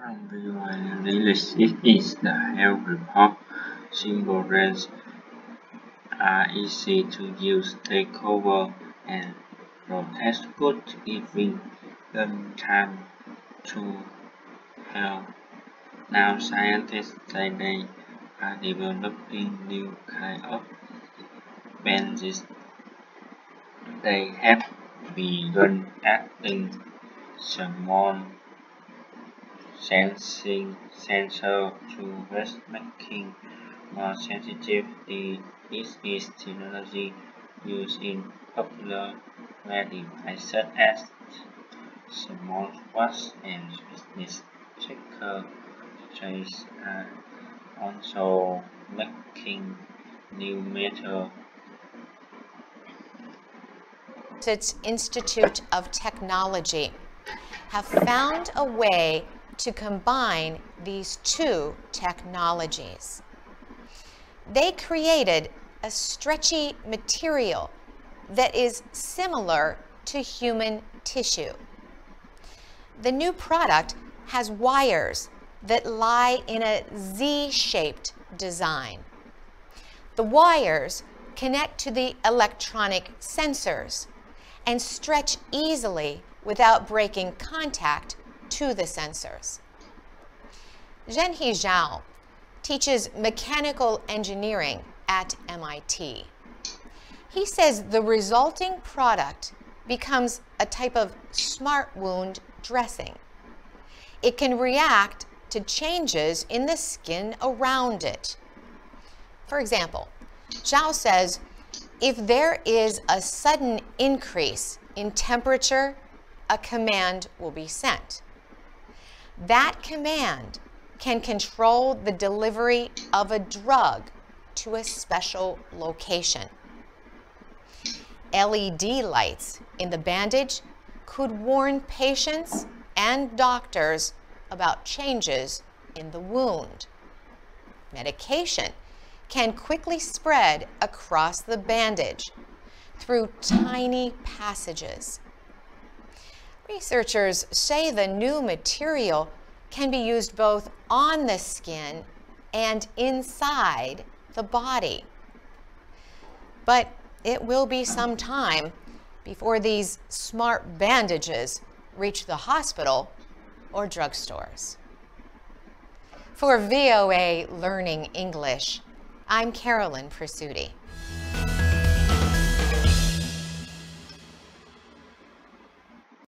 From VOA English, it is the health report. Simple range are easy to use, take over and protect good giving them time to heal. Now scientists say they are developing new kind of bandages. They have begun adding small sensing sensor to breast making more sensitive. This is technology used in popular devices such as smartwatch and fitness tracker. Trains are also making new methods Massachusetts Institute of Technology have found a way to combine these two technologies. They created a stretchy material that is similar to human tissue. The new product has wires that lie in a Z-shaped design. The wires connect to the electronic sensors and stretch easily without breaking contact to the sensors. Xuanhe Zhao teaches mechanical engineering at MIT. He says the resulting product becomes a type of smart wound dressing. It can react to changes in the skin around it. For example, Zhao says if there is a sudden increase in temperature, a command will be sent. That command can control the delivery of a drug to a special location. LED lights in the bandage could warn patients and doctors about changes in the wound. Medication can quickly spread across the bandage through tiny passages. Researchers say the new material can be used both on the skin and inside the body. But it will be some time before these smart bandages reach the hospital or drugstores. For VOA Learning English, I'm Carolyn Presutti.